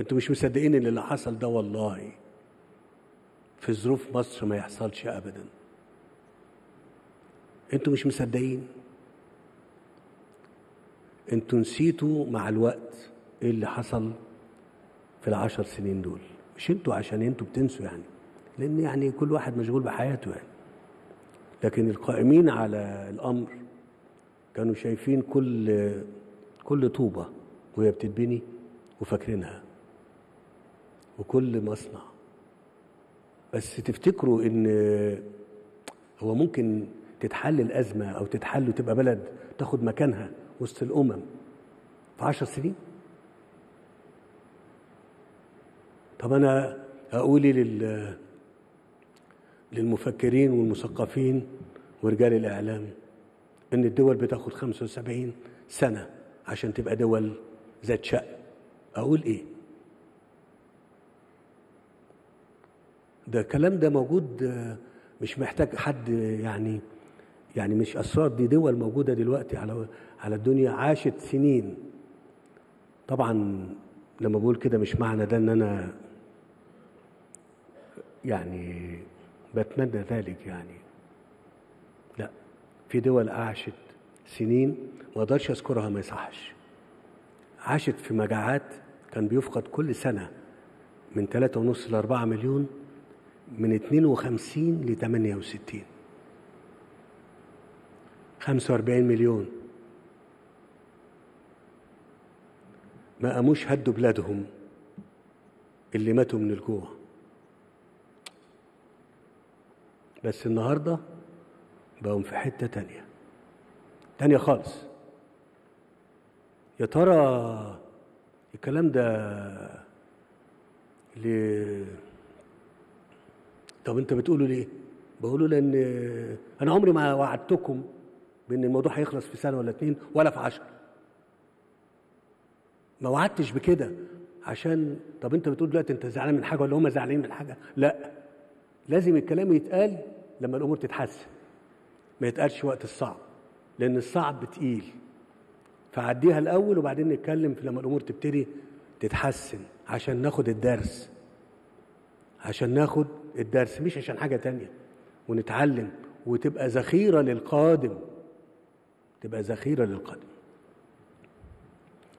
أنتوا مش مصدقين ان اللي حصل ده والله في ظروف مصر ما يحصلش ابدا. أنتوا مش مصدقين؟ أنتوا نسيتوا مع الوقت إيه اللي حصل في العشر سنين دول؟ مش أنتوا عشان أنتوا بتنسوا يعني لأن يعني كل واحد مشغول بحياته يعني. لكن القائمين على الأمر كانوا شايفين كل كل طوبة وهي بتتبني وفاكرينها. وكل مصنع بس تفتكروا إن هو ممكن تتحل الأزمة أو تتحل وتبقى بلد تاخد مكانها وسط الأمم في عشر سنين؟ طب أنا اقولي لل للمفكرين والمثقفين ورجال الإعلام إن الدول بتاخد 75 سنة عشان تبقى دول ذات شأن؟ أقول إيه؟ ده الكلام ده موجود مش محتاج حد يعني يعني مش أسرار دي دول موجودة دلوقتي على على الدنيا عاشت سنين. طبعا لما بقول كده مش معنى ده إن أنا يعني بتمنى ذلك يعني. لا في دول عاشت سنين ما أقدرش أذكرها ما يصحش. عاشت في مجاعات كان بيفقد كل سنة من 3.5 ل 4 مليون من 52 ل 68 45 مليون. ما قاموش هدوا بلادهم اللي ماتوا من الجوع. بس النهارده بقوا في حتة تانية. تانية خالص. يا ترى الكلام ده ل طب انت بتقوله ليه؟ بقوله لأن أنا عمري ما وعدتكم بأن الموضوع هيخلص في سنة ولا اتنين ولا في عشر. ما وعدتش بكده عشان طب انت بتقول دلوقتي انت زعلان من حاجة ولا هم زعلانين من حاجة؟ لا. لازم الكلام يتقال لما الأمور تتحسن. ما يتقالش وقت الصعب لأن الصعب تقيل. فعديها الأول وبعدين نتكلم في لما الأمور تبتدي تتحسن عشان ناخد الدرس. عشان ناخد الدرس مش عشان حاجة تانية ونتعلم وتبقى ذخيرة للقادم. تبقى ذخيرة للقادم.